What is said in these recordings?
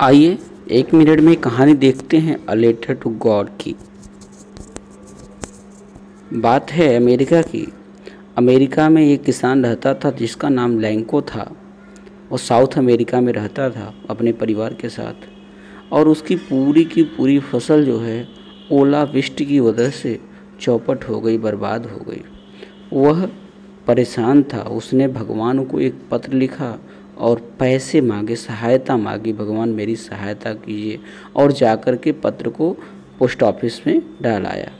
आइए, एक मिनट में कहानी देखते हैं अ लेटर टू गॉड की। बात है अमेरिका की। अमेरिका में एक किसान रहता था जिसका नाम लैंको था। वो साउथ अमेरिका में रहता था अपने परिवार के साथ। और उसकी पूरी की पूरी फ़सल जो है, ओला वृष्टि की वजह से चौपट हो गई, बर्बाद हो गई। वह परेशान था। उसने भगवान को एक पत्र लिखा और पैसे मांगे सहायता मांगी भगवान मेरी सहायता कीजिए और जाकर के पत्र को पोस्ट ऑफ़िस में डालाया।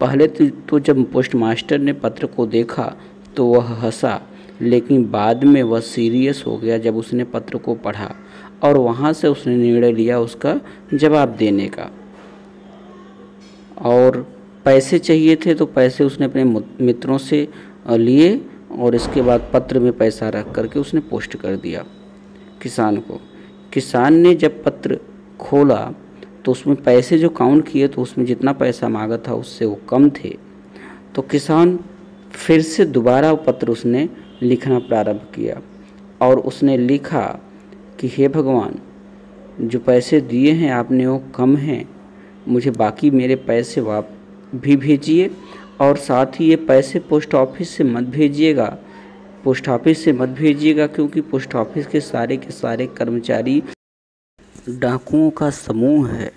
पहले तो, तो जब पोस्ट मास्टर ने पत्र को देखा तो वह हंसा लेकिन बाद में वह सीरियस हो गया जब उसने पत्र को पढ़ा और वहाँ से उसने निर्णय लिया उसका जवाब देने का। और पैसे चाहिए थे तो पैसे उसने अपने मित्रों से लिए और इसके बाद पत्र में पैसा रख करके उसने पोस्ट कर दिया किसान को। किसान ने जब पत्र खोला तो उसमें पैसे जो काउंट किए तो उसमें जितना पैसा मांगा था, उससे वो कम थे। तो किसान फिर से दोबारा पत्र उसने लिखना प्रारंभ किया और उसने लिखा कि, हे भगवान, जो पैसे दिए हैं, आपने वो कम हैं, मुझे बाकी मेरे पैसे वाप, भी भेजिए और साथ ही ये पैसे पोस्ट ऑफ़िस से मत भेजिएगा। पोस्ट ऑफ़िस से मत भेजिएगा क्योंकि पोस्ट ऑफ़िस के सारे के सारे कर्मचारी डाकुओं का समूह है।